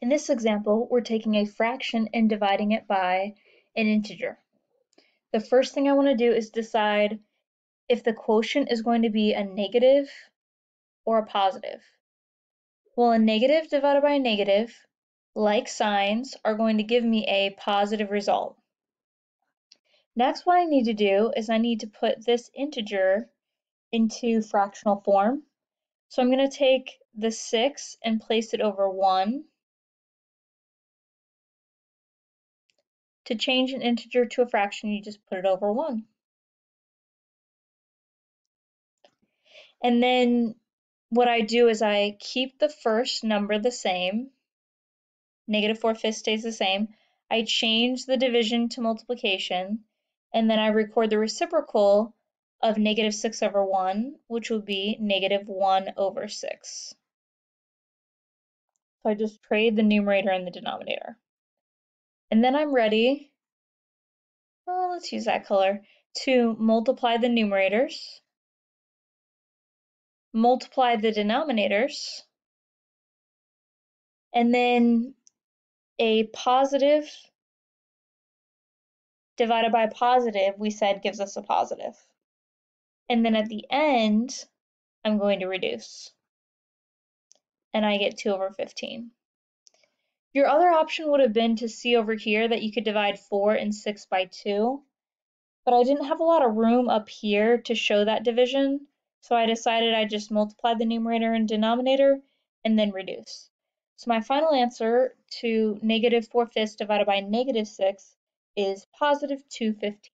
In this example, we're taking a fraction and dividing it by an integer. The first thing I want to do is decide if the quotient is going to be a negative or a positive. Well, a negative divided by a negative, like signs, are going to give me a positive result. Next, what I need to do is I need to put this integer into fractional form. So I'm going to take the 6 and place it over 1. To change an integer to a fraction, you just put it over 1. And then what I do is I keep the first number the same. Negative 4 fifths stays the same. I change the division to multiplication. And then I record the reciprocal of negative 6 over 1, which would be negative 1 over 6. So I just trade the numerator and the denominator. And then I'm ready, well, let's use that color, to multiply the numerators, multiply the denominators, and then a positive divided by positive, we said gives us a positive. And then at the end, I'm going to reduce. And I get 2 over 15. Your other option would have been to see over here that you could divide 4 and 6 by 2, but I didn't have a lot of room up here to show that division, so I decided I'd just multiply the numerator and denominator and then reduce. So my final answer to negative 4 fifths divided by negative 6 is positive 215.